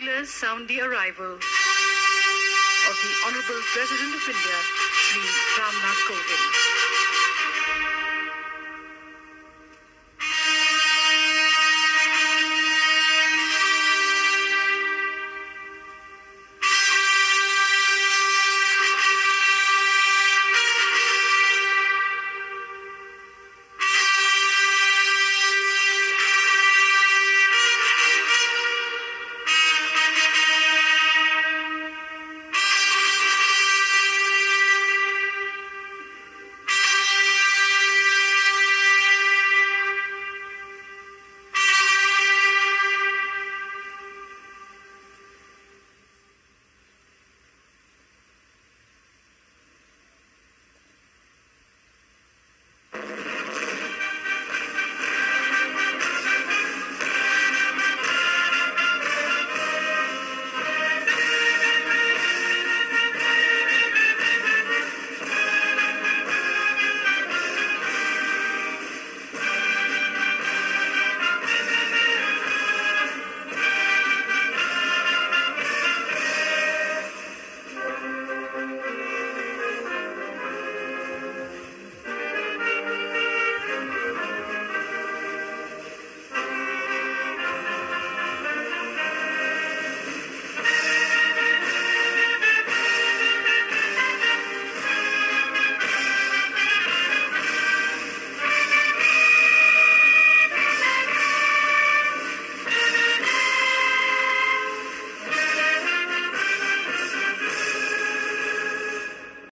Buglers sound the arrival of the Honorable President of India, Sri Ramnath Kovind.